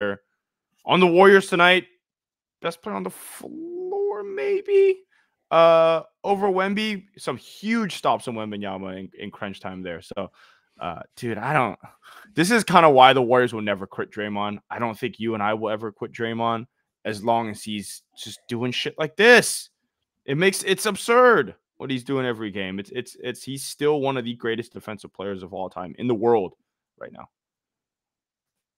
On the Warriors tonight, best player on the floor, maybe. Uh, over Wemby, some huge stops on Wembanyama in, in crunch time there. So, uh, dude, I don't. This is kind of why the Warriors will never quit Draymond. I don't think you and I will ever quit Draymond as long as he's just doing shit like this. It makes it's absurd what he's doing every game. It's it's it's he's still one of the greatest defensive players of all time in the world right now.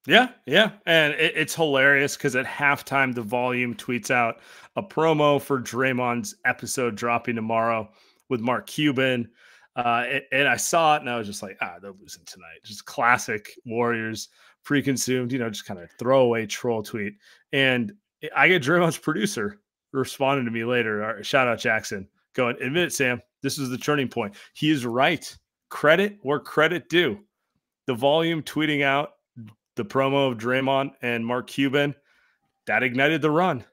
Yeah, yeah. And it, it's hilarious because at halftime, the volume tweets out a promo for Draymond's episode dropping tomorrow with Mark Cuban. Uh, and, and, I saw it and I was just like, ah, they're losing tonight. Just classic Warriors pre-consumed, you know, just kind of throwaway troll tweet. And I get Draymond's producer responding to me later. Shout out Jackson, going, admit it, Sam. This is the turning point. He is right. Credit where credit due. The volume tweeting out the promo of Draymond and Mark Cuban, that ignited the run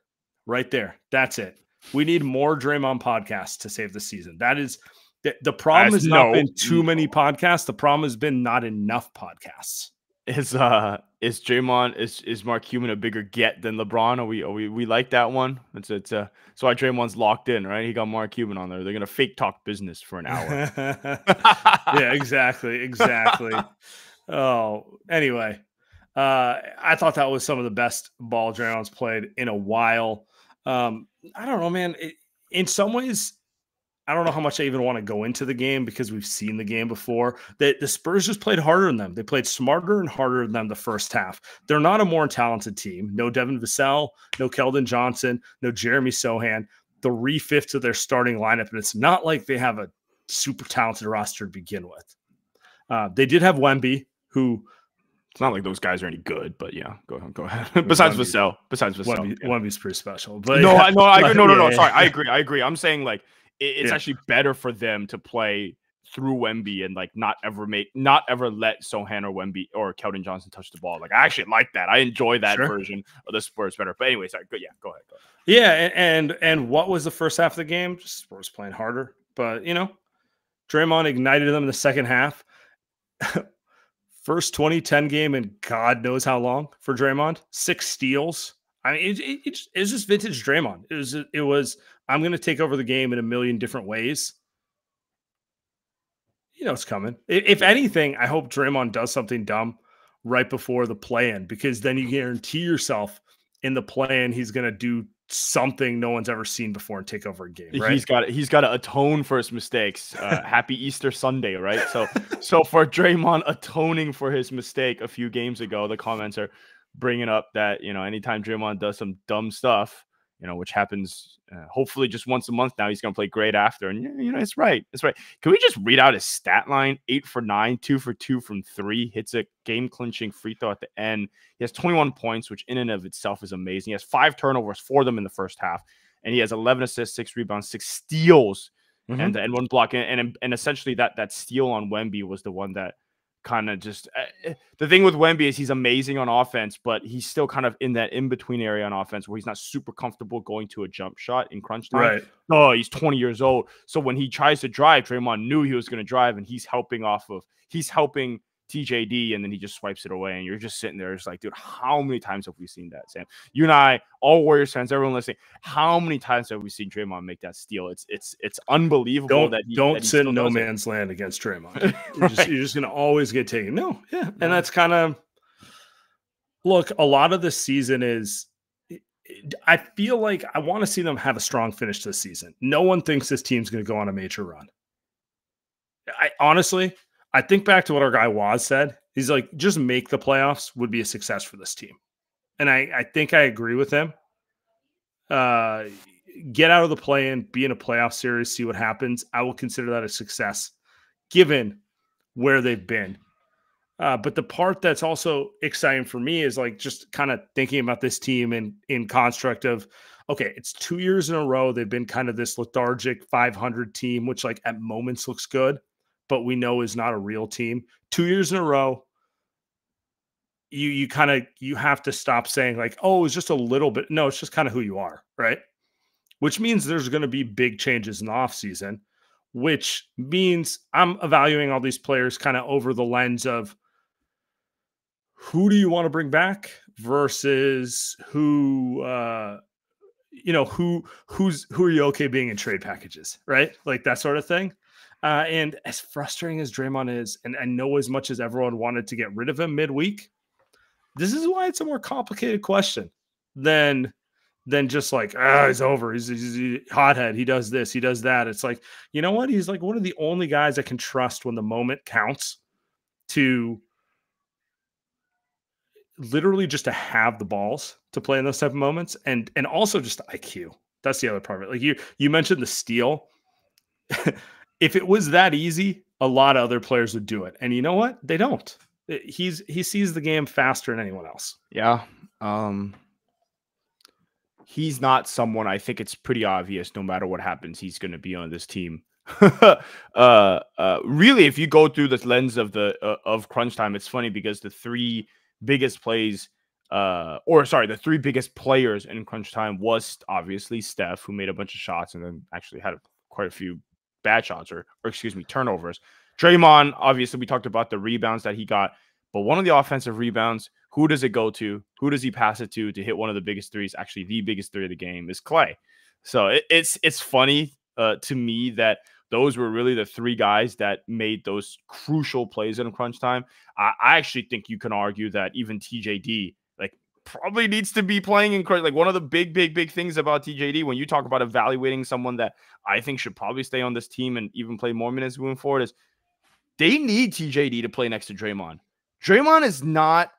right there. That's it. We need more Draymond podcasts to save the season. That is the, the problem has not no, been too many podcasts. The problem has been not enough podcasts. Is uh is Draymond is is Mark Cuban a bigger get than LeBron? Are we are we we like that one? It's it's uh so why Draymond's locked in, right? He got Mark Cuban on there. They're gonna fake talk business for an hour. yeah, exactly, exactly. oh, anyway, uh, I thought that was some of the best ball Draymond's played in a while. Um, I don't know, man. It, in some ways, I don't know how much I even want to go into the game because we've seen the game before. That the Spurs just played harder than them. They played smarter and harder than them the first half. They're not a more talented team. No Devin Vassell, no Keldon Johnson, no Jeremy Sochan. Three fifths of their starting lineup, and it's not like they have a super talented roster to begin with. Uh, they did have Wemby, who it's not like those guys are any good, but yeah, go ahead, go ahead. besides Vassell, besides Vassell, Wemby, yeah. Wemby's pretty special. But no, I no, I no, no, no. Sorry, I agree, I agree. I'm saying like it, it's yeah. actually better for them to play through Wemby and like not ever make, not ever let Sochan or Wemby or Keldon Johnson touch the ball. Like I actually like that. I enjoy that sure. version of the Spurs better. But anyway, sorry, good. Yeah, go ahead, go ahead. Yeah, and and what was the first half of the game? Just Spurs playing harder, but you know, Draymond ignited them in the second half. First 2010 game in God knows how long for Draymond. Six steals. I mean, it, it, just vintage Draymond. It was, it was, I'm going to take over the game in a million different ways. You know, it's coming. If anything, I hope Draymond does something dumb right before the play in because then you guarantee yourself in the play in he's going to do something no one's ever seen before and take over a game. Right? He's got he's got to atone for his mistakes. Uh, happy Easter Sunday, right? So so for Draymond atoning for his mistake a few games ago, the comments are bringing up that you know anytime Draymond does some dumb stuff, you know, which happens uh, hopefully just once a month now. He's going to play great after. And, you know, it's right. It's right. Can we just read out his stat line? Eight for nine, two for two from three, hits a game clinching free throw at the end. He has 21 points, which in and of itself is amazing. He has five turnovers, four of them in the first half. And he has 11 assists, six rebounds, six steals, mm-hmm. and, and one block. And, and, and essentially that, that steal on Wemby was the one that kind of just uh, the thing with Wemby is he's amazing on offense, but he's still kind of in that in between area on offense where he's not super comfortable going to a jump shot in crunch time. Right. Oh, he's 20 years old. So when he tries to drive, Draymond knew he was going to drive, and he's helping off of he's helping TJD, and then he just swipes it away, and you're just sitting there, just like, dude, how many times have we seen that, Sam? You and I, all Warriors fans, everyone listening, how many times have we seen Draymond make that steal? It's it's it's unbelievable don't, that he, don't that sit in no man's it. land against Draymond. you're, just, you're just gonna always get taken. No, yeah, and that's kind of look. A lot of this season is. I feel like I want to see them have a strong finish this season. No one thinks this team's going to go on a major run. I honestly, I think back to what our guy Waz said. He's like, just make the playoffs would be a success for this team. And I, I think I agree with him. Uh, get out of the play in, be in a playoff series, see what happens. I will consider that a success given where they've been. Uh, but the part that's also exciting for me is like just kind of thinking about this team in in construct of okay, it's two years in a row they've been kind of this lethargic 500 team, which like at moments looks good but we know is not a real team. Two years in a row, you you kind of you have to stop saying like, oh, it's just a little bit. No, it's just kind of who you are, right? Which means there's going to be big changes in the offseason, which means I'm evaluating all these players kind of over the lens of who do you want to bring back versus who uh you know who who's who are you okay being in trade packages, right? Like that sort of thing. Uh, and as frustrating as Draymond is, and I know as much as everyone wanted to get rid of him midweek, this is why it's a more complicated question than than just like ah he's over. He's, he's, he's hothead. He does this. He does that. It's like you know what? He's like one of the only guys I can trust when the moment counts to literally just to have the balls to play in those type of moments and and also just IQ that's the other part of it. Like you you mentioned the steal if it was that easy a lot of other players would do it. And you know what? They don't. He's he sees the game faster than anyone else. Yeah um he's not someone I think it's pretty obvious no matter what happens, he's going to be on this team. uh, uh, really, if you go through this lens of the uh, of crunch time, it's funny because the three biggest plays, uh, or sorry, the three biggest players in crunch time was obviously Steph, who made a bunch of shots and then actually had quite a few bad shots or, or excuse me, turnovers. Draymond, obviously, we talked about the rebounds that he got, but one of the offensive rebounds who does it go to? Who does he pass it to to hit one of the biggest threes? Actually, the biggest three of the game is Clay. So it, it's it's funny uh, to me that those were really the three guys that made those crucial plays in crunch time. I, I actually think you can argue that even TJD probably needs to be playing in crunch. Like one of the big, big, big things about TJD when you talk about evaluating someone that I think should probably stay on this team and even play more minutes moving forward is they need TJD to play next to Draymond. Draymond is not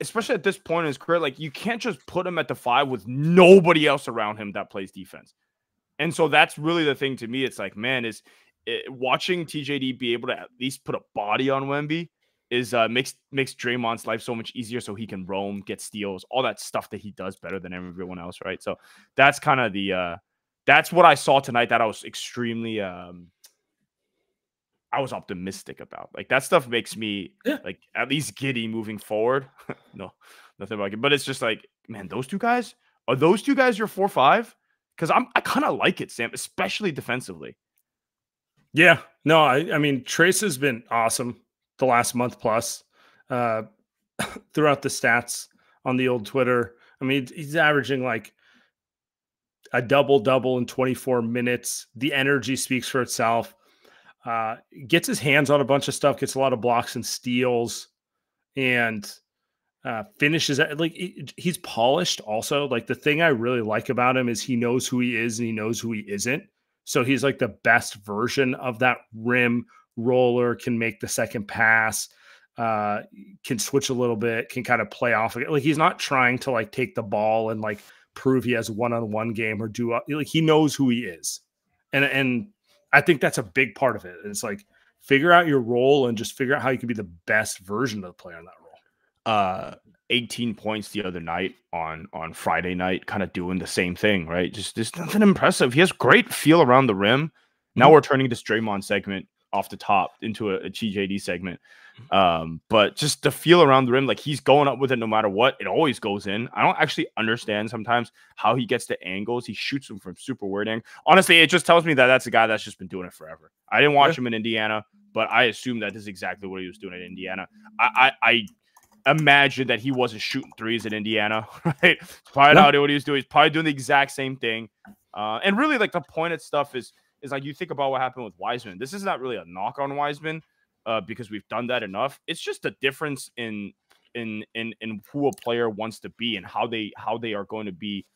especially at this point in his career, like you can't just put him at the five with nobody else around him that plays defense. And so that's really the thing to me. It's like, man, is it, eh, watching TJD be able to at least put a body on Wemby is uh, makes makes Draymond's life so much easier, so he can roam, get steals, all that stuff that he does better than everyone else, right? So that's kind of the uh, that's what I saw tonight. That I was extremely um, I was optimistic about. Like that stuff makes me yeah. like at least giddy moving forward. no, nothing about it. But it's just like, man, those two guys are those two guys your four five? Because I'm I kind of like it, Sam, especially defensively. Yeah, no, I I mean Trace has been awesome the last month plus. Uh throughout the stats on the old Twitter. I mean, he's averaging like a double double in 24 minutes. The energy speaks for itself. Uh, gets his hands on a bunch of stuff, gets a lot of blocks and steals, and uh, finishes like he's polished. Also, like the thing I really like about him is he knows who he is and he knows who he isn't. So he's like the best version of that rim roller. Can make the second pass. Uh, can switch a little bit. Can kind of play off. Like he's not trying to like take the ball and like prove he has one on one game or do like he knows who he is. And and I think that's a big part of it. It's like figure out your role and just figure out how you can be the best version of the player in that role. Uh 18 points the other night on on Friday night, kind of doing the same thing, right? Just just nothing impressive. He has great feel around the rim. Now mm-hmm. we're turning this Draymond segment off the top into a, a TJD segment. Um, but just the feel around the rim, like he's going up with it no matter what, it always goes in. I don't actually understand sometimes how he gets the angles. He shoots them from super weird angle. Honestly, it just tells me that that's a guy that's just been doing it forever. I didn't watch yeah. him in Indiana, but I assume that is exactly what he was doing in Indiana. I, I, I imagine that he wasn't shooting threes in Indiana, right? Probably no. not what he was doing. He's probably doing the exact same thing. Uh, and really, like the pointed stuff is is like you think about what happened with Wiseman. This is not really a knock on Wiseman uh, because we've done that enough. It's just a difference in in in in who a player wants to be and how they how they are going to be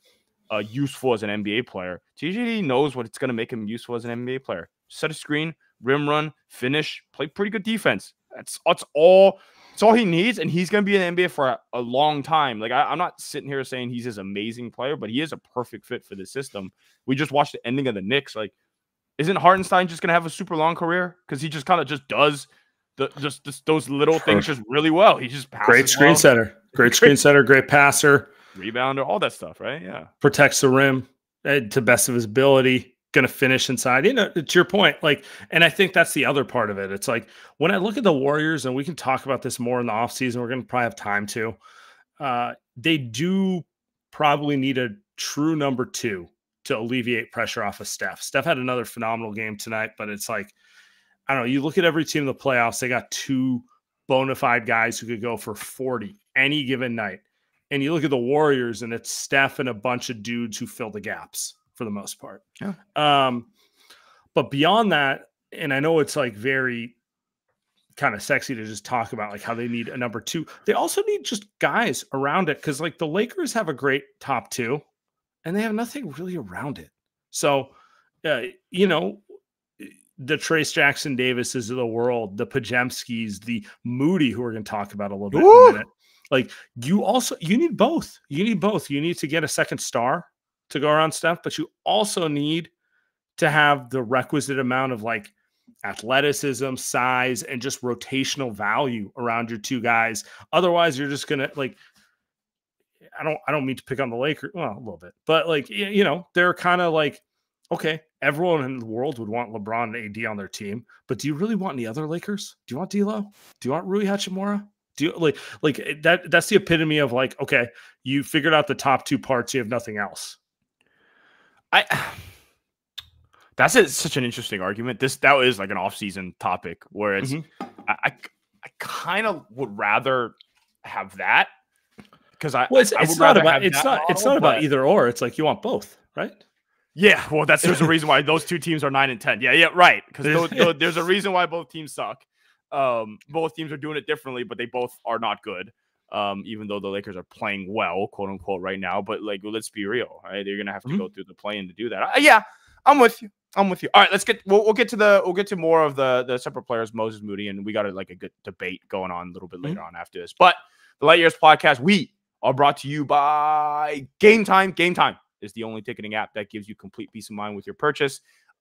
uh, useful as an NBA player. TJD knows what it's going to make him useful as an NBA player. Set a screen, rim run, finish, play pretty good defense. That's that's all. It's all he needs, and he's going to be in the NBA for a, a long time. Like I, I'm not sitting here saying he's this amazing player, but he is a perfect fit for the system. We just watched the ending of the Knicks. Like, isn't Hartenstein just going to have a super long career because he just kind of just does the, just, just those little things just really well. He just great screen well. setter, great screen setter, great passer, rebounder, all that stuff, right? Yeah, protects the rim eh, to best of his ability. Going to finish inside. You know, to your point, like, and I think that's the other part of it. It's like when I look at the Warriors, and we can talk about this more in the offseason, we're going to probably have time to. Uh, they do probably need a true number two to alleviate pressure off of Steph. Steph had another phenomenal game tonight, but it's like I don't know. You look at every team in the playoffs, they got two bona fide guys who could go for 40 any given night. And you look at the Warriors, and it's Steph and a bunch of dudes who fill the gaps for the most part. Yeah. Um, but beyond that, and I know it's like very kind of sexy to just talk about like how they need a number two. They also need just guys around it because like the Lakers have a great top two, and they have nothing really around it. So, uh, you know, the Trayce Jackson Davises of the world, the Podziemskis, the Moody, who we're going to talk about a little bit in a minute. Like you also you need both. You need both. You need to get a second star to go around stuff, but you also need to have the requisite amount of like athleticism, size, and just rotational value around your two guys. Otherwise, you're just gonna like. I don't. I don't mean to pick on the Lakers. Well, a little bit, but like you know, they're kind of like, okay, everyone in the world would want LeBron and AD on their team, but do you really want any other Lakers? Do you want D'Lo? Do you want Rui Hachimura? Do you like like eh, that? That's the epitome of like, okay, you figured out the top two parts, you have nothing else. I that's a, such an interesting argument. This that is like an off-season topic where it's mm-hmm. I, I, I kind of would rather have that because I well it's, I it's not about it's not model, it's not about either or. It's like you want both, right? Yeah, well, that's there's a reason why those two teams are nine and ten. Yeah, yeah, right. Because there's a reason why both teams suck. Um, both teams are doing it differently, but they both are not good. Um, even though the Lakers are playing well, quote unquote, right now. But like, well, let's be real, right? They're gonna have to mm-hmm. go through the play-in to do that. Uh, yeah, I'm with you. I'm with you. All right, let's get we'll, we'll, get to the we'll get to more of the the separate players, Moses Moody, and we got a, like a good debate going on a little bit later mm-hmm. on after this. But the Light Years podcast, we are brought to you by Game Time. Game Time is the only ticketing app that gives you complete peace of mind with your purchase.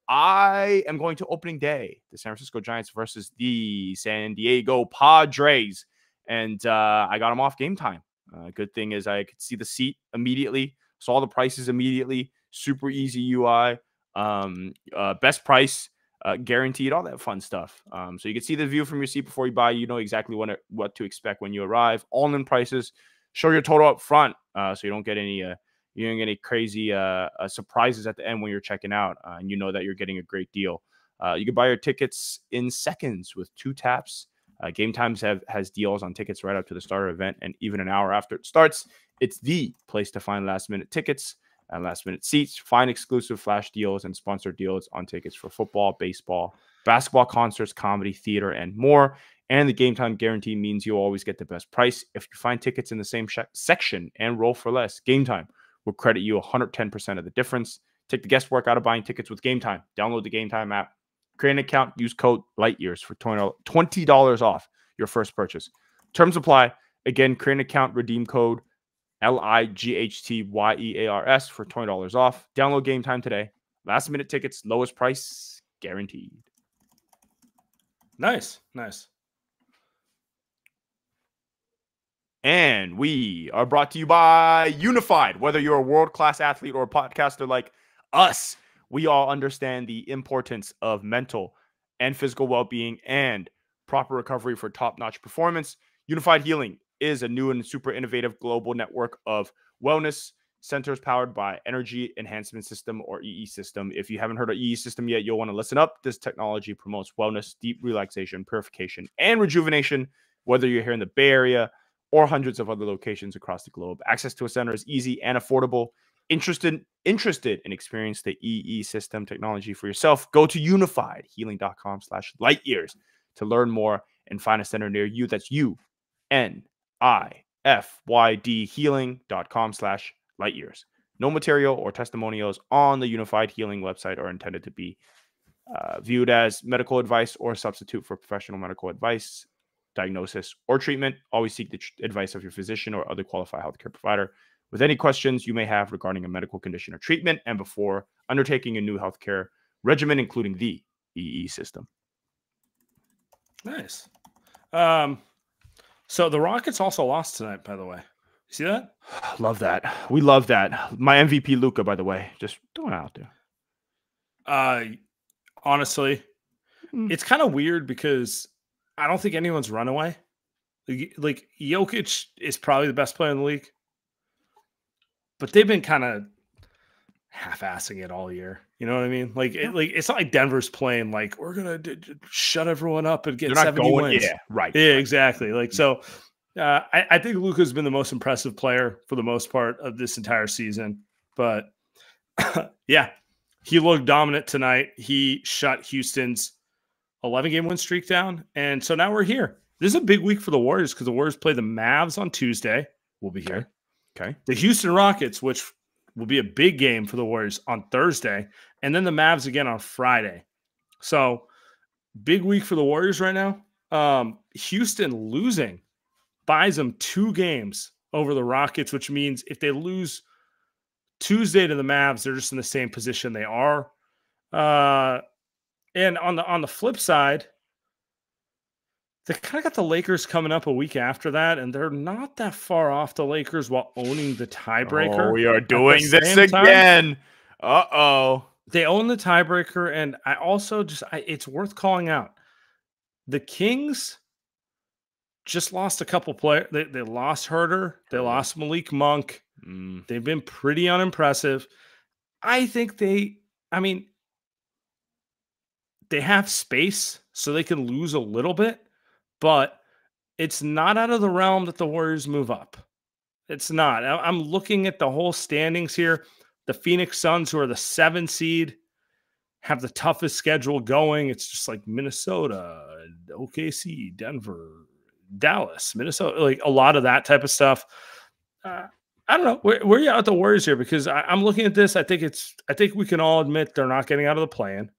I am going to opening day, the San Francisco Giants versus the San Diego Padres, and uh, I got them off Game Time. Uh, good thing is I could see the seat immediately, saw the prices immediately, super easy UI um, uh, best price, uh, guaranteed, all that fun stuff. Um, so you can see the view from your seat before you buy. You know exactly what what to expect when you arrive. All in prices. Show your total up front, uh, so you don't get any uh, you don't get any crazy uh, uh, surprises at the end when you're checking out, uh, and you know that you're getting a great deal. Uh, you can buy your tickets in seconds with two taps. Game Times have has deals on tickets right up to the starter event, and even an hour after it starts. It's the place to find last minute tickets and last minute seats. Find exclusive flash deals and sponsored deals on tickets for football, baseball, basketball, concerts, comedy, theater, and more. And the game time guarantee means you'll always get the best price. If you find tickets in the same section and roll for less, game time will credit you 110% of the difference. Take the guesswork out of buying tickets with Game Time. Download the Game Time app, create an account, use code LIGHTYEARS for $20 off your first purchase. Terms apply. Again, create an account, redeem code L I G H T Y E A R S for $20 off. Download game time today. Last minute tickets, lowest price guaranteed. Nice. Nice. And we are brought to you by Unified. Whether you're a world class athlete or a podcaster like us, we all understand the importance of mental and physical well being and proper recovery for top notch performance. Unified Healing is a new and super innovative global network of wellness centers powered by Energy Enhancement System or EE System. If you haven't heard of EE System yet, you'll want to listen up. This technology promotes wellness, deep relaxation, purification, and rejuvenation, whether you're here in the Bay Area or hundreds of other locations across the globe. Access to a center is easy and affordable. Interested interested in experience the EE system technology for yourself? Go to unifiedhealing.com slash light years to learn more and find a center near you. That's you, N ifyd healing.com slash light years. No material or testimonials on the Unified Healing website are intended to be uh, viewed as medical advice or substitute for professional medical advice, diagnosis, or treatment. Always seek the tr- advice of your physician or other qualified healthcare provider with any questions you may have regarding a medical condition or treatment and before undertaking a new healthcare regimen, including the EE system. Nice. Um, so the Rockets also lost tonight, by the way. You see that? Love that. We love that. My MVP Luka, by the way, just throwing out there. Uh honestly, mm. it's kind of weird because I don't think anyone's run away. Like, like Jokic is probably the best player in the league, but they've been kind of half-assing it all year. You know what I mean? Like, it, like it's not like Denver's playing like we're gonna d- d- shut everyone up and get seventy going, wins. Yeah, right. Yeah, right. exactly. Like so, Uh, I, I think Luka's been the most impressive player for the most part of this entire season. But yeah, he looked dominant tonight. He shut Houston's 11 game win streak down. And so now we're here. This is a big week for the Warriors because the Warriors play the Mavs on Tuesday. We'll be here. Okay. The Houston Rockets, which will be a big game for the Warriors on Thursday, and then the Mavs again on Friday. So big week for the Warriors right now. Um, Houston losing buys them two games over the Rockets, which means if they lose Tuesday to the Mavs, they're just in the same position they are. Uh, and on the on the flip side, they kind of got the Lakers coming up a week after that, and they're not that far off the Lakers while owning the tiebreaker. Oh, we are doing this again. Uh oh. They own the tiebreaker, and I also just I, it's worth calling out. The Kings just lost a couple players. They, they lost Huerter. They lost Malik Monk. Mm. They've been pretty unimpressive. I think they, I mean, they have space so they can lose a little bit, but it's not out of the realm that the Warriors move up. It's not. I'm looking at the whole standings here. The Phoenix Suns, who are the seven seed, have the toughest schedule going. It's just like Minnesota, OKC, Denver, Dallas, Minnesota, like a lot of that type of stuff. Uh, I don't know. Where, where are you at the Warriors here? Because I, am looking at this. I think it's. I think we can all admit they're not getting out of the play-in,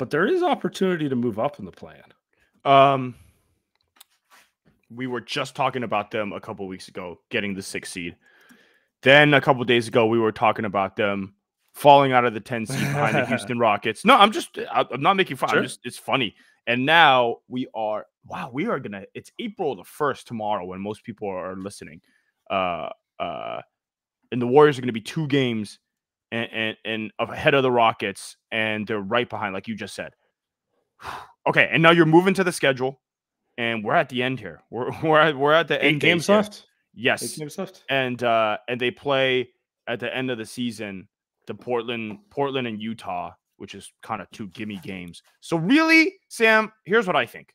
but there is opportunity to move up in the play-in. Um, we were just talking about them a couple weeks ago getting the six seed. Then a couple days ago, we were talking about them falling out of the 10 seed behind the Houston Rockets. No, I'm just, I'm not making fun. Sure. I'm just, it's funny. And now we are, wow, we are going to, it's April the 1st tomorrow when most people are listening. Uh, uh, and the Warriors are going to be two games and, and, and ahead of the Rockets, and they're right behind, like you just said. okay. And now you're moving to the schedule, and we're at the end here. We're, we're, at, we're at the Eight end games left. Yes. Eight games left. And, uh, and they play at the end of the season the Portland, Portland and Utah which is kind of two gimme games. So really, Sam, here's what I think.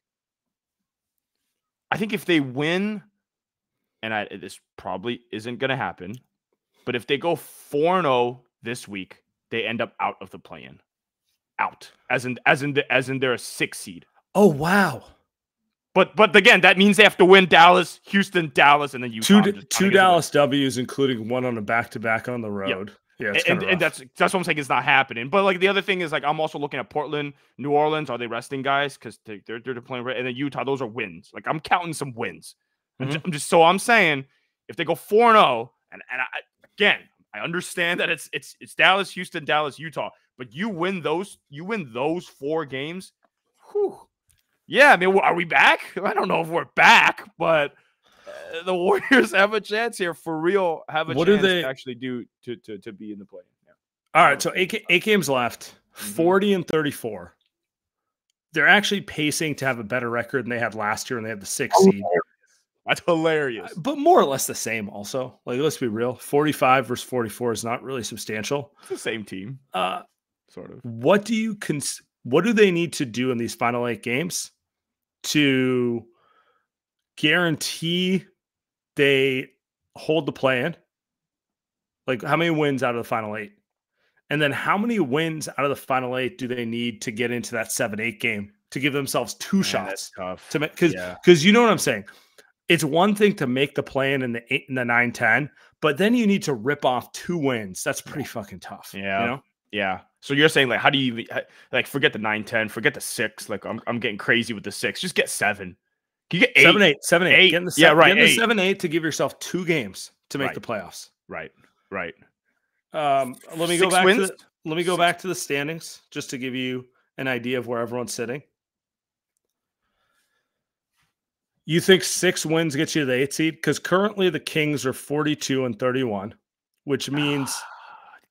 I think if they win, and I, this probably isn't going to happen, but if they go 4 0 this week, they end up out of the play in. Out. As in as in the as in they're a six seed. Oh wow. But but again, that means they have to win Dallas, Houston, Dallas, and then you two two Dallas W's, including one on a back to back on the road. Yep. Yeah, and, and that's that's what I'm saying is not happening. But like the other thing is like I'm also looking at Portland, New Orleans. Are they resting guys because they, are they're playing? And then Utah, those are wins. Like I'm counting some wins. Mm-hmm. I'm, just, I'm, just, so I'm saying if they go four and zero, oh, and and I, again I understand that it's it's it's Dallas, Houston, Dallas, Utah, but you win those you win those four games. Whew. Yeah, I mean, are we back? I don't know if we're back, but the Warriors have a chance here for real. Have a what chance do they actually do to to to be in the play? Yeah. All right, so eight, eight games left, mm-hmm. forty and thirty four. They're actually pacing to have a better record than they had last year, and they had the sixth seed. That's hilarious. But more or less the same, also. Like, let's be real 45 versus 44 is not really substantial. It's the same team. Uh, sort of. What do you cons- what do they need to do in these final eight games to guarantee they hold the play-in? Like, how many wins out of the final eight? And then how many wins out of the final eight do they need to get into that seven eight game to give themselves two Man, shots? To because because yeah. you know what I'm saying. It's one thing to make the play-in in the eight in the nine ten, but then you need to rip off two wins. That's pretty fucking tough. Yeah. You know? Yeah. So you're saying like, how do you like forget the nine ten, forget the six? Like I'm I'm getting crazy with the six. Just get seven. Can you get eight? Seven, eight, seven, eight. eight. Get in the seven, yeah, right. Get in the seven, eight to give yourself two games to make right. the playoffs. Right, right. Um, let me Six go back wins? to the, let me go Six. back to the standings just to give you an idea of where everyone's sitting. You think six wins gets you to the eight seed? Because currently the Kings are 42 and 31, which means God,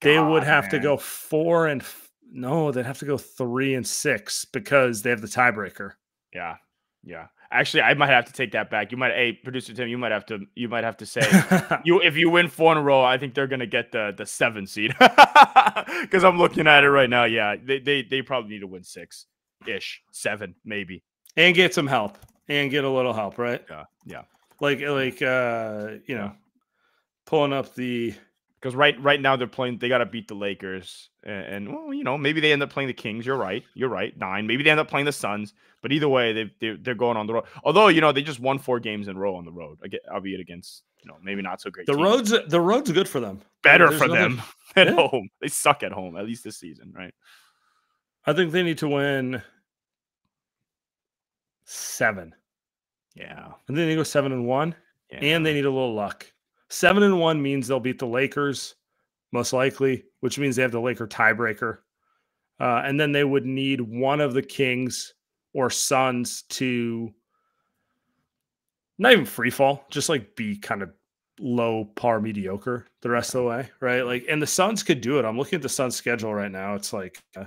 they would have man. to go four and no, they'd have to go three and six because they have the tiebreaker. Yeah. Yeah. Actually, I might have to take that back. You might, hey, producer Tim, you might have to, you might have to say, you if you win four in a row, I think they're gonna get the the seven seed. Because I'm looking at it right now. Yeah, they they they probably need to win six ish, seven maybe, and get some help. and get a little help, right? Yeah, yeah. Like like uh, you know, pulling up the because right right now they're playing. They got to beat the Lakers, and, and, well, you know, maybe they end up playing the Kings. You're right. You're right. Nine. Maybe they end up playing the Suns. But either way, they they're, they're going on the road. Although you know they just won four games in a row on the road, albeit against you know maybe not so great. The teams. roads the roads good for them. Better There's for nothing... them at yeah. home. They suck at home at least this season, right? I think they need to win seven. Yeah, and then they go seven and one, yeah. and they need a little luck. Seven and one means they'll beat the Lakers, most likely, which means they have the Laker tiebreaker. Uh, and then they would need one of the Kings or Suns to not even free fall, just like be kind of low par mediocre the rest of the way, right? Like, and the Suns could do it. I'm looking at the Suns schedule right now. It's like uh,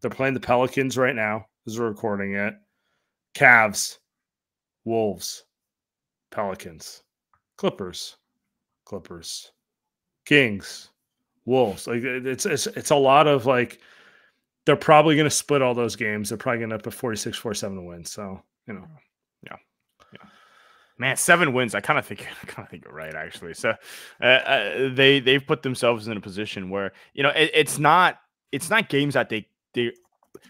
they're playing the Pelicans right now as we're recording it. Cavs, Wolves, Pelicans, Clippers, Clippers, Kings, Wolves. Like it's it's it's a lot of like they're probably going to split all those games. They're probably going to up a 46 47 win. So, you know. Yeah. Yeah. Man, seven wins. I kind of think I kind of think you're right actually. So, uh, uh, they they've put themselves in a position where, you know, it, it's not it's not games that they they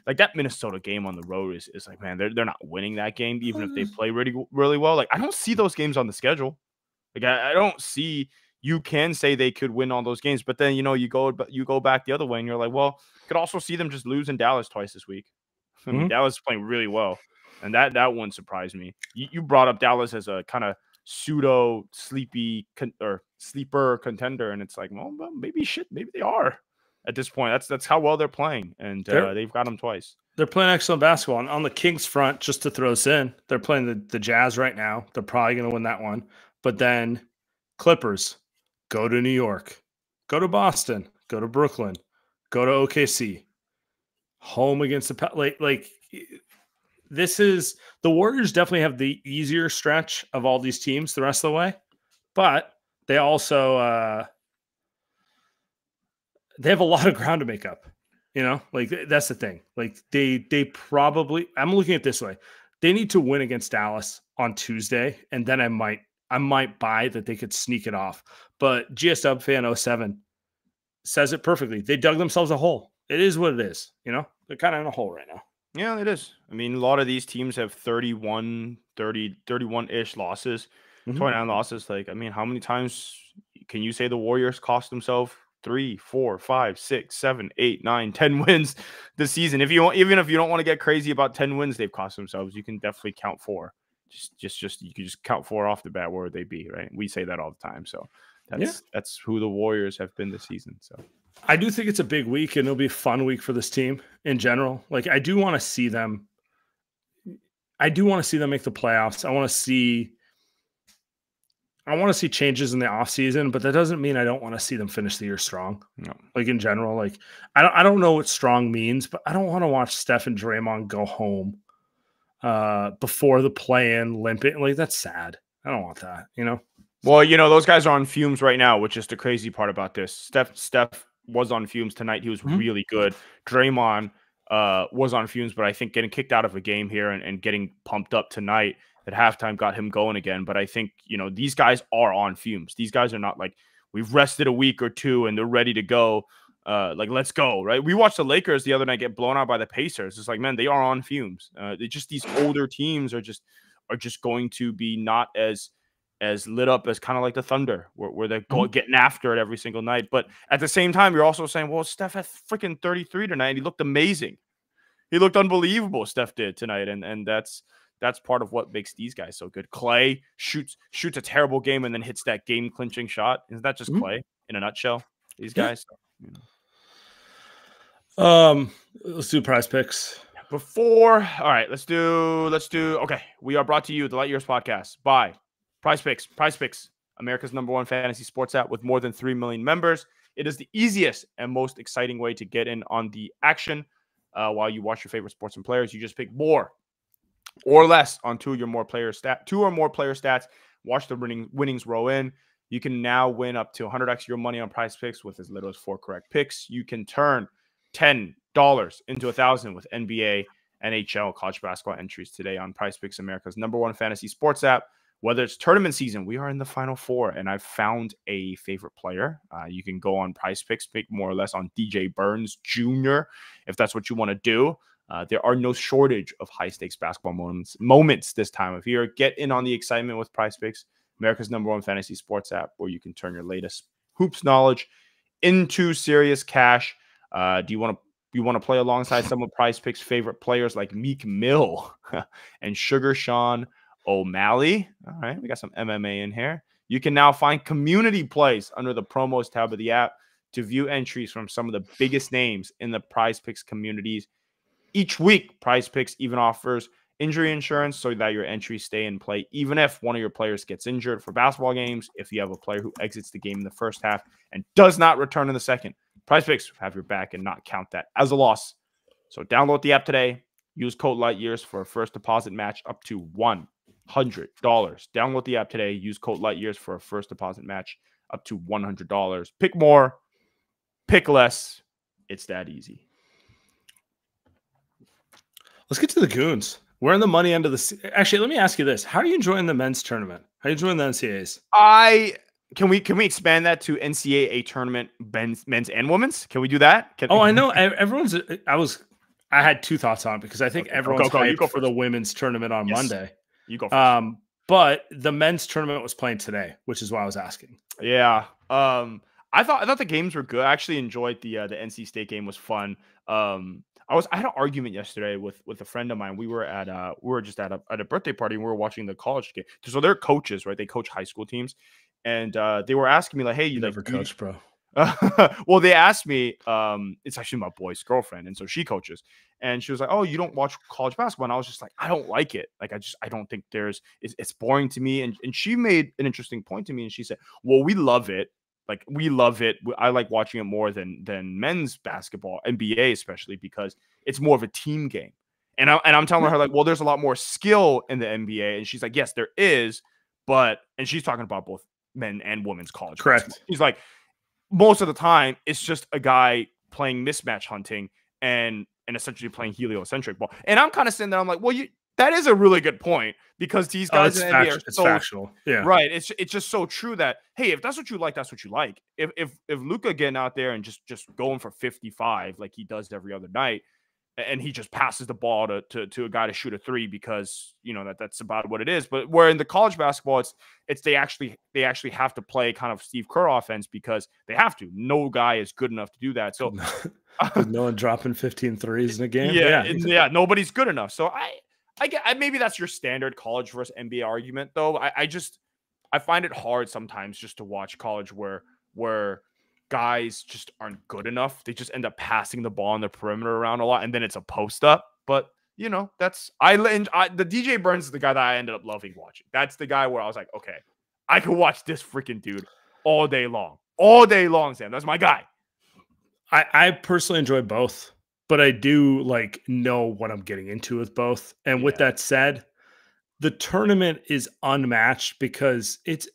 like that Minnesota game on the road is, is like, man, they're, they're not winning that game, even if they mm. play really, really well. Like, I don't see those games on the schedule. Like I, I, don't see you can say they could win all those games, but then you know you go but you go back the other way and you're like, well, could also see them just losing Dallas twice this week. I mean, mm-hmm. Dallas is playing really well, and that that one surprised me. You, you brought up Dallas as a kind of pseudo sleepy con- or sleeper contender, and it's like, well, maybe shit, maybe they are at this point. That's that's how well they're playing, and uh, they've got them twice. They're playing excellent basketball. And on the Kings front, just to throw us in, they're playing the, the Jazz right now. They're probably going to win that one. But then Clippers, go to New York, go to Boston, go to Brooklyn, go to OKC, home against the like like this is the Warriors definitely have the easier stretch of all these teams the rest of the way, but they also uh they have a lot of ground to make up. You know, like that's the thing. Like they they probably I'm looking at this way. They need to win against Dallas on Tuesday, and then I might I might buy that they could sneak it off. But GSW fan 07 says it perfectly. They dug themselves a hole. It is what it is. You know, they're kind of in a hole right now. Yeah, it is. I mean, a lot of these teams have 31, 30, 31 ish losses, mm-hmm. 29 losses. Like, I mean, how many times can you say the Warriors cost themselves three, four, five, six, seven, eight, nine, ten wins this season? If you want, even if you don't want to get crazy about 10 wins they've cost themselves, you can definitely count four. Just just just you can just count four off the bat where would they be right? We say that all the time so that's yeah. that's who the warriors have been this season so. I do think it's a big week and it'll be a fun week for this team in general. Like i do want to see them i do want to see them make the playoffs. I want to see I want to see changes in the offseason, but that doesn't mean I don't want to see them finish the year strong. No. Like in general, like I don't I don't know what strong means, but I don't want to watch Steph and Draymond go home uh, before the play-in limping. Like that's sad. I don't want that. You know. Well, you know those guys are on fumes right now, which is the crazy part about this. Steph Steph was on fumes tonight. He was mm-hmm. really good. Draymond uh, was on fumes, but I think getting kicked out of a game here and, and getting pumped up tonight at halftime got him going again. But I think you know these guys are on fumes. These guys are not like we've rested a week or two and they're ready to go uh, like let's go, right? We watched the Lakers the other night get blown out by the Pacers. It's like, man, they are on fumes. Uh, they just these older teams are just are just going to be not as as lit up as kind of like the Thunder, where, where they're going, mm-hmm. getting after it every single night. But at the same time, you're also saying, well, Steph had freaking 33 tonight. He looked amazing. He looked unbelievable. Steph did tonight, and and that's that's part of what makes these guys so good. Clay shoots shoots a terrible game and then hits that game clinching shot. Isn't that just mm-hmm. Clay in a nutshell? These guys. Yeah. You know. Um, let's do prize picks. Before, all right, let's do, let's do, okay. We are brought to you, the Light Years podcast, by Prize Picks. Prize Picks, America's number one fantasy sports app with more than 3 million members. It is the easiest and most exciting way to get in on the action uh, while you watch your favorite sports and players. You just pick more or less on two or your more player stat, two or more player stats. Watch the winning, winnings roll in. You can now win up to 100x your money on prize picks with as little as four correct picks. You can turn ten dollars into a thousand with NBA NHL college basketball entries today on Prize Picks, America's number one fantasy sports app. Whether it's tournament season, we are in the final four, and I've found a favorite player. Uh, you can go on Prize Picks, pick more or less on DJ Burns Jr. if that's what you want to do. Uh, there are no shortage of high stakes basketball moments moments this time of year. Get in on the excitement with Prize Picks, America's number one fantasy sports app, where you can turn your latest hoops knowledge into serious cash. Uh, do you want to you want to play alongside some of Prize Picks' favorite players like Meek Mill and Sugar Sean O'Malley? All right, we got some MMA in here. You can now find community plays under the promos tab of the app to view entries from some of the biggest names in the Prize Picks communities. Each week, Prize Picks even offers injury insurance so that your entries stay in play, even if one of your players gets injured for basketball games. If you have a player who exits the game in the first half and does not return in the second, Prize Picks have your back and not count that as a loss. So download the app today. Use code Lightyears for a first deposit match up to one hundred dollars. Download the app today. Use code Lightyears for a first deposit match up to one hundred dollars. Pick more, pick less. It's that easy. Let's get to the goons. We're in the money end of the. Actually, let me ask you this: How are you enjoying the men's tournament? How are you enjoying the NCAAs? I can we can we expand that to NCAA tournament men's, men's and women's? Can we do that? Can, oh, I know everyone's. I was. I had two thoughts on it because I think okay. everyone's go, go, go for the women's tournament on yes. Monday. You go. First. Um, but the men's tournament was playing today, which is why I was asking. Yeah. Um, I thought I thought the games were good. I actually enjoyed the uh, the NC State game was fun. Um, I was I had an argument yesterday with with a friend of mine. We were at uh we were just at a at a birthday party and we were watching the college game. So they're coaches, right? They coach high school teams, and uh, they were asking me like, "Hey, you, you never like, coach, bro." well, they asked me. Um, it's actually my boy's girlfriend, and so she coaches. And she was like, "Oh, you don't watch college basketball?" And I was just like, "I don't like it. Like, I just I don't think there's it's, it's boring to me." And and she made an interesting point to me, and she said, "Well, we love it. Like we love it. I like watching it more than than men's basketball, NBA especially because it's more of a team game. And I and I'm telling her like, well, there's a lot more skill in the NBA, and she's like, yes, there is, but and she's talking about both men and women's college. Correct. Basketball. She's like, most of the time, it's just a guy playing mismatch hunting and and essentially playing heliocentric ball. And I'm kind of sitting there, I'm like, well, you that is a really good point because these oh, guys oh, in NBA are so factual. Yeah. Right. It's it's just so true that hey, if that's what you like, that's what you like. If if if Luka getting out there and just just going for 55 like he does every other night, and he just passes the ball to, to, to a guy to shoot a three because you know that that's about what it is. But where in the college basketball, it's it's they actually they actually have to play kind of Steve Kerr offense because they have to. No guy is good enough to do that. So no one dropping 15 threes in a game. Yeah, yeah, yeah, nobody's good enough. So I I get I, maybe that's your standard college versus NBA argument, though. I, I just I find it hard sometimes just to watch college where where guys just aren't good enough. They just end up passing the ball on the perimeter around a lot, and then it's a post up. But you know, that's I, I the DJ Burns is the guy that I ended up loving watching. That's the guy where I was like, okay, I could watch this freaking dude all day long, all day long. Sam, that's my guy. I I personally enjoy both but I do like know what I'm getting into with both. And yeah. with that said, the tournament is unmatched because it's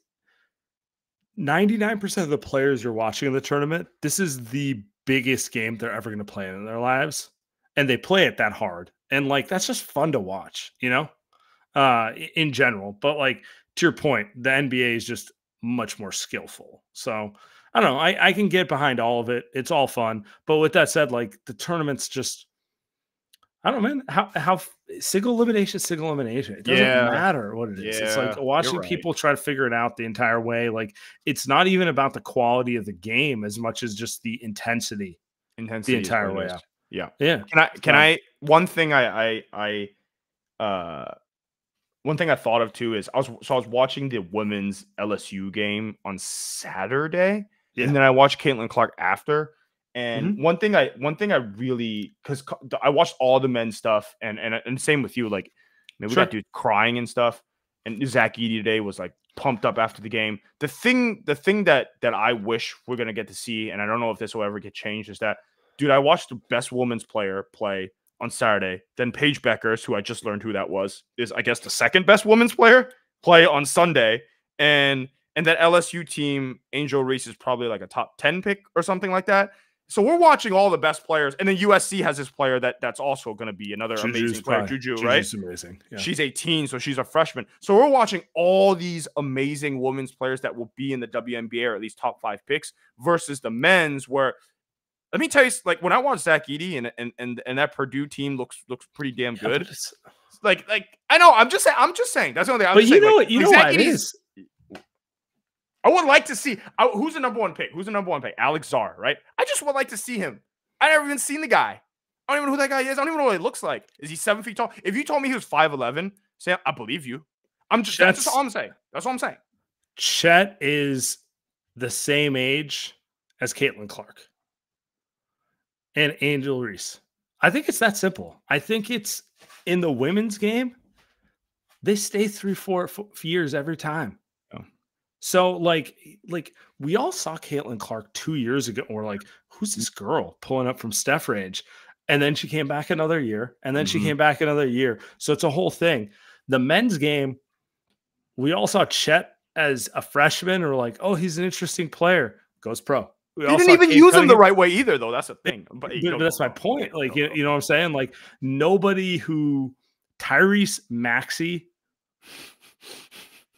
99% of the players you're watching in the tournament. This is the biggest game they're ever going to play in their lives. And they play it that hard. And like, that's just fun to watch, you know, uh, in general. But like, to your point, the NBA is just much more skillful. So, I don't know. I, I can get behind all of it. It's all fun. But with that said, like the tournament's just I don't know, man. How how single elimination, single elimination. It doesn't yeah. matter what it is. Yeah, it's like watching right. people try to figure it out the entire way. Like it's not even about the quality of the game as much as just the intensity. Intensity the entire way out. Yeah. Yeah. Can I can I one thing I I I uh one thing I thought of too is I was so I was watching the women's LSU game on Saturday yeah. And then I watched Caitlin Clark after. And mm-hmm. one thing I one thing I really because I watched all the men's stuff and and and same with you like I mean, we sure. got dude crying and stuff and Zach Edey today was like pumped up after the game. The thing the thing that that I wish we're gonna get to see and I don't know if this will ever get changed is that dude I watched the best women's player play on Saturday. Then Paige Bueckers, who I just learned who that was, is I guess the second best women's player play on Sunday and and that LSU team, Angel Reese is probably like a top 10 pick or something like that. So we're watching all the best players, and then USC has this player that that's also going to be another Juju's amazing player, probably- Juju, Juju's right? amazing. Yeah. She's 18, so she's a freshman. So we're watching all these amazing women's players that will be in the WNBA or at least top five picks versus the men's. Where let me tell you, like when I watch Zach Edey and and and, and that Purdue team looks looks pretty damn good. it's- Like like I know I'm just saying I'm just saying that's the only thing. I'm But you saying, know like, what? You know like, what Zach it is. I would like to see I, who's the number one pick. Who's the number one pick? Alex Sarr, right? I just would like to see him. I never even seen the guy. I don't even know who that guy is. I don't even know what he looks like. Is he seven feet tall? If you told me he was five eleven, Sam, I believe you. I'm just that's just all I'm saying. That's all I'm saying. Chet is the same age as Caitlin Clark and Angel Reese. I think it's that simple. I think it's in the women's game, they stay three, four years every time. So, like, like we all saw Caitlin Clark two years ago. And we're like, who's this girl pulling up from Steph range? And then she came back another year, and then Mhm. she came back another year. So it's a whole thing. The men's game, we all saw Chet as a freshman, or like, oh, he's an interesting player, goes pro. We He didn't even Cade use him the right way either, though. That's the thing. But, but, but that's my point. Like, you, you know what I'm saying? Like, nobody who Tyrese Maxey.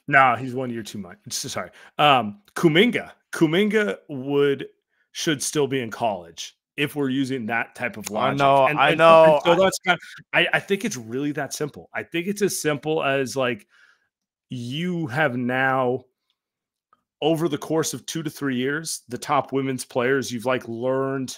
No, he's one year too much. Sorry. Um, Kuminga. Kuminga would should still be in college if we're using that type of logic. I know, I know. so I- that's kind of, I, I think it's really that simple. I think it's as simple as like you have now over the course of two to three years, the top women's players, you've like learned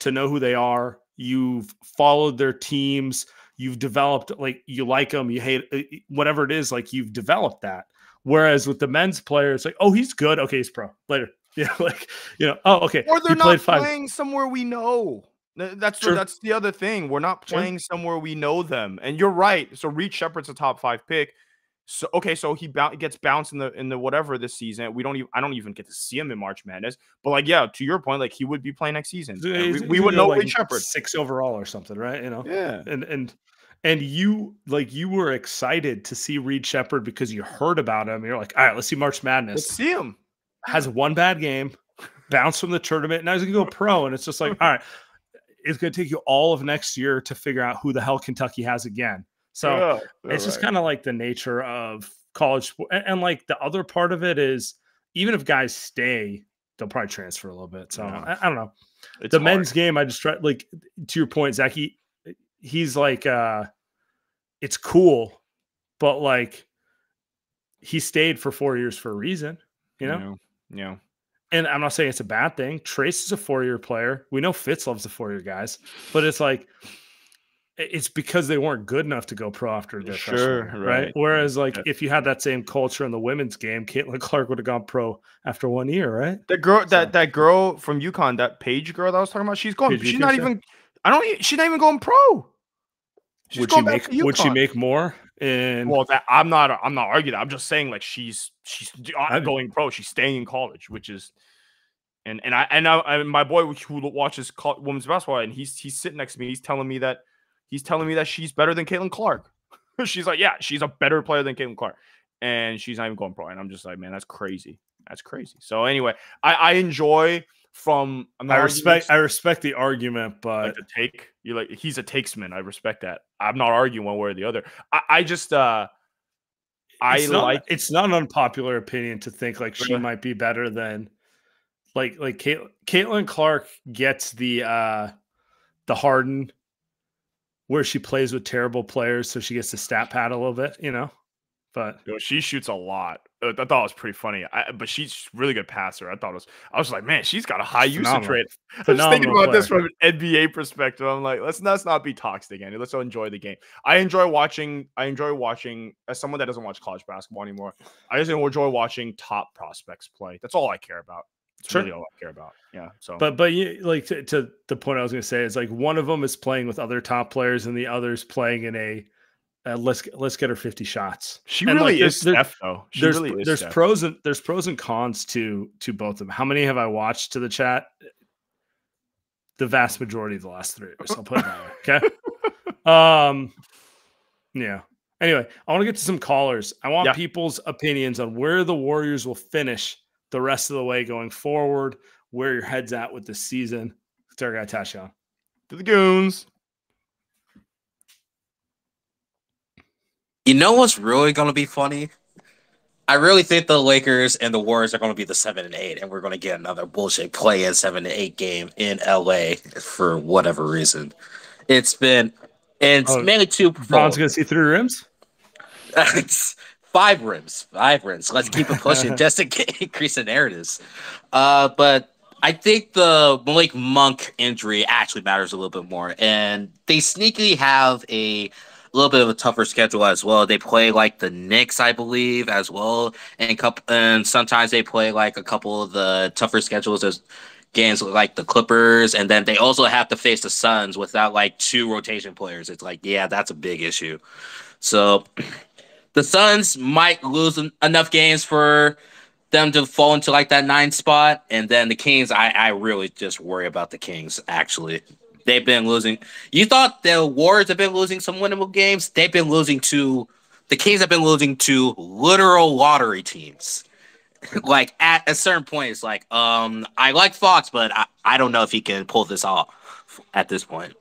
to know who they are. You've followed their teams. You've developed like you like them, you hate uh, whatever it is. Like you've developed that. Whereas with the men's players, like oh he's good, okay he's pro later. Yeah, like you know, oh okay, or they're not five. playing somewhere we know. That's the, Sure. that's the other thing. We're not playing somewhere we know them. And you're right. So Reed Sheppard's a top five pick. So okay, so he gets bounced in the in the whatever this season. We don't even I don't even get to see him in March Madness. But like yeah, to your point, like he would be playing next season. He's- We, we would know go, Reed Sheppard. six overall or something, right? You know, Yeah. and and and you like you were excited to see Reed Sheppard because you heard about him. You're like, all right, let's see March Madness. Let's see him. has one bad game, bounced from the tournament, and now he's gonna go pro, and it's just like, all right, it's gonna take you all of next year to figure out who the hell Kentucky has again. So Yeah, it's just kind of like the nature of college, and, and like the other part of it is, even if guys stay, they'll probably transfer a little bit. So Yeah. I, I don't know. It's the hard. men's game, I just try like to your point, Zach. He, he's like, uh it's cool, but like he stayed for four years for a reason, you know. Yeah. yeah. And I'm not saying it's a bad thing. Trayce is a four year player. We know Fitz loves the four year guys, but it's like it's because they weren't good enough to go pro after their Sure, year, right. Whereas, like, Yeah. if you had that same culture in the women's game, Caitlin Clark would have gone pro after one year, right? The girl So- that that girl from UConn, that Paige girl that I was talking about, she's going. She's not even. I don't. She's not even going pro. She's would she make? Would she make more? And Well, that I'm not. I'm not arguing. that. I'm just saying, like she's she's uh, going pro. She's staying in college, which is, and and I and I, and my boy who watches women's basketball, and he's he's sitting next to me. He's telling me that he's telling me that she's better than Caitlin Clark. she's like, yeah, she's a better player than Caitlin Clark, and she's not even going pro. And I'm just like, man, that's crazy. That's crazy. So anyway, I I enjoy from. Not I respect. I respect the argument, but like the take. You like he's a takesman. I respect that. I'm not arguing one way or the other. I, I just uh I it's not, like it's not an unpopular opinion to think like she might be better than like like Cait- Caitlin Clark gets the uh the Harden where she plays with terrible players so she gets the stat pad a little bit, you know. But Yo, she shoots a lot. Uh, I thought it was pretty funny. I, but she's really good passer. I thought it was. I was like, man, she's got a high usage rate. I was thinking Phenomenal about this from an NBA perspective. I'm like, let's let's not be toxic again. Let's enjoy the game. I enjoy watching. I enjoy watching as someone that doesn't watch college basketball anymore. I just enjoy watching top prospects play. That's all I care about. It's Sure. really all I care about. Yeah. So, but but you like to, to the point I was going to say is like one of them is playing with other top players and the other's playing in a uh, let's get- let's get her 50 shots. she and, really like, is there's- Steph, though. She there's really there's Steph. pros and there's pros and cons to to both of them. How many have I watched to the chat? The vast majority of the last three years. I'll put it that way. Okay. Um. Yeah. Anyway, I want to get to some callers. I want Yeah. people's opinions on where the Warriors will finish the rest of the way going forward. Where your head's at with the season. It's our guy Tashawn. To the goons. You know what's really going to be funny? I really think the Lakers and the Warriors are going to be the seven and eight, and we're going to get another bullshit play in seven and eight game in LA for whatever reason. It's been, and it's oh, mainly two. Bron's going to see three rims. it's five rims, five rims. Let's keep it pushing just to increase the narratives. Uh, but I think the Malik Monk injury actually matters a little bit more, and they sneakily have a little bit of a tougher schedule as well. They play like the Knicks, I believe, as well, and couple, and sometimes they play like a couple of the tougher schedules as games like the Clippers, and then they also have to face the Suns without like two rotation players. It's like, yeah, that's a big issue. So the Suns might lose enough games for them to fall into like that nine spot. And then the Kings, I, I really just worry about the Kings, actually. They've been losing. You thought the Warriors have been losing some winnable games? They've been losing to the Kings have been losing to literal lottery teams. like at a certain point, it's like, um, I like Fox, but I, I don't know if he can pull this off at this point.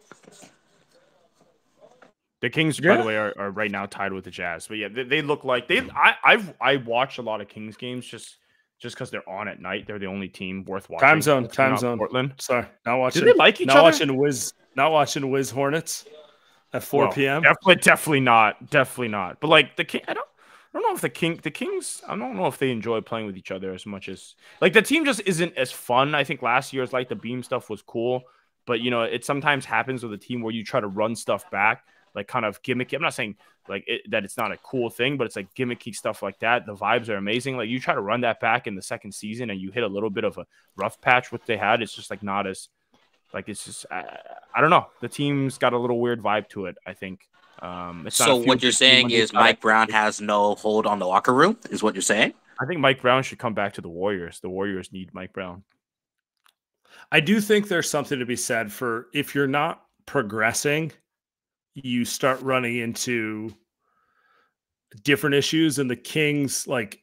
The Kings, yeah. by the way, are, are right now tied with the Jazz. But yeah, they, they look like they. I I've I watched a lot of Kings games just just because they're on at night. They're the only team worth watching. Time zone, time zone. Portland. Sorry, not watching. Do they like each not other? watching Wiz. Not watching Wiz Hornets at four well, p.m. Definitely, definitely not. Definitely not. But like the King, I don't. I don't know if the King, the Kings, I don't know if they enjoy playing with each other as much as like the team just isn't as fun. I think last year's like the beam stuff was cool, but you know it sometimes happens with a team where you try to run stuff back like kind of gimmicky. I'm not saying like it, that it's not a cool thing, but it's like gimmicky stuff like that. The vibes are amazing. Like you try to run that back in the second season and you hit a little bit of a rough patch, what they had. It's just like not as like it's just I, I don't know. The team's got a little weird vibe to it. I think. Um, so what you're saying is Mike Brown has no hold on the locker room, is what you're saying? I think Mike Brown should come back to the Warriors. The Warriors need Mike Brown. I do think there's something to be said for if you're not progressing you start running into different issues and the kings like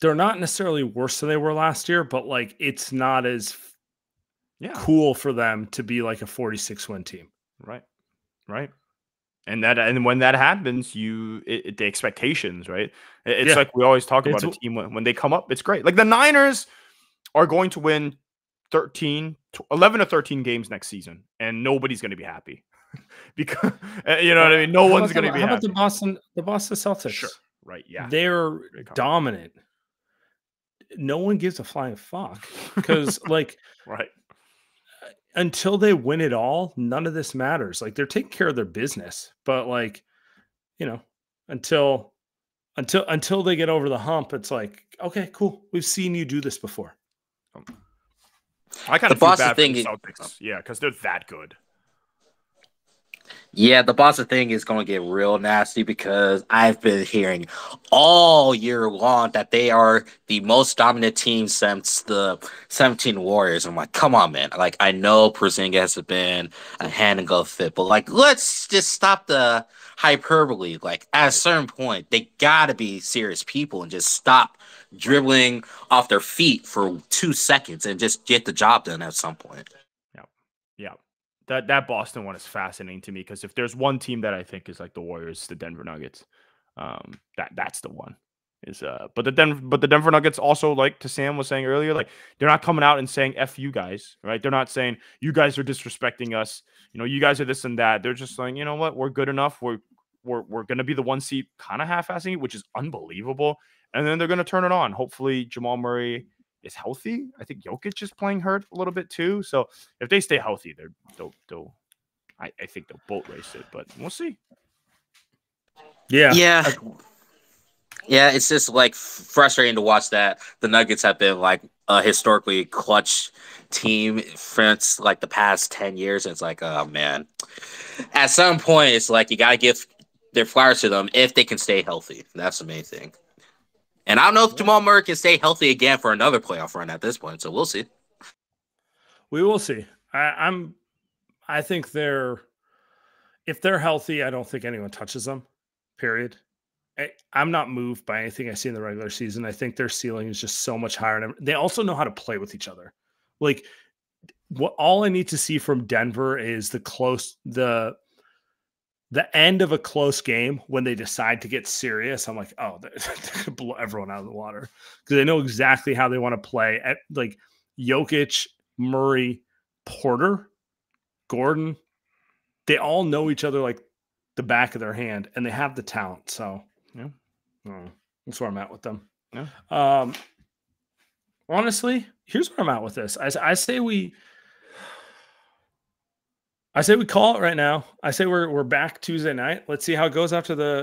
they're not necessarily worse than they were last year but like it's not as yeah. cool for them to be like a 46 win team. Right. Right. And that and when that happens you it, it, the expectations right? It's yeah. like we always talk about it's, a team when, when they come up it's great. Like the niners are going to win 13 11 or 13 games next season and nobody's going to be happy. Because eh, you know what i mean? No one's going to be how happy. about the boston the boston celtics? Sure right yeah. They're dominant. No one gives a flying fuck because like right. until they win it all none of this matters. Like they're taking care of their business but like you know until until until they get over the hump it's like okay cool. We've seen you do this before. Um, I kind of feel bad thing the Celtics. yeah, because they're that good. Yeah, the Boston thing is going to get real nasty because I've been hearing all year long that they are the most dominant team since the 17 Warriors. I'm like, come on, man. Like, I know Porzingis has been a hand and glove fit, but like, let's just stop the hyperbole. Like, at a certain point, they got to be serious people and just stop dribbling off their feet for two seconds and just get the job done at some point. Yeah. Yeah. That that Boston one is fascinating to me because if there's one team that I think is like the Warriors, the Denver Nuggets. Um, that that's the one. Is uh, but the Denver, but the Denver Nuggets also like to Sam was saying earlier, like they're not coming out and saying "f you guys," right? They're not saying you guys are disrespecting us. You know, you guys are this and that. They're just saying, you know what, we're good enough. We're we're we're gonna be the one seat, kind of half-assing, which is unbelievable and then they're going to turn it on. Hopefully, Jamal Murray is healthy. I think Jokic is playing hurt a little bit too. So if they stay healthy, they're they'll, they'll I, I think they'll boat race it, but we'll see. Yeah, yeah, yeah. It's just like frustrating to watch that the Nuggets have been like a historically clutch team since like the past ten years. And it's like, oh man. At some point, it's like you gotta give their flowers to them if they can stay healthy. That's the main thing. And I don't know if Jamal Murray can stay healthy again for another playoff run at this point. So we'll see. We will see. I, am I think they're if they're healthy, I don't think anyone touches them. Period. I, am not moved by anything I see in the regular season. I think their ceiling is just so much higher. And they also know how to play with each other. Like what all I need to see from Denver is the close the the end of a close game when they decide to get serious. I'm like, oh, they're, they're gonna blow everyone out of the water because they know exactly how they want to play. At like Jokic, Murray, Porter, Gordon, they all know each other like the back of their hand, and they have the talent. So, Yeah. Mm, that's where I'm at with them. Yeah. Um, honestly, here's where I'm at with this. I, I say we. I say we call it right now. I say we're we're back Tuesday night. Let's see how it goes after the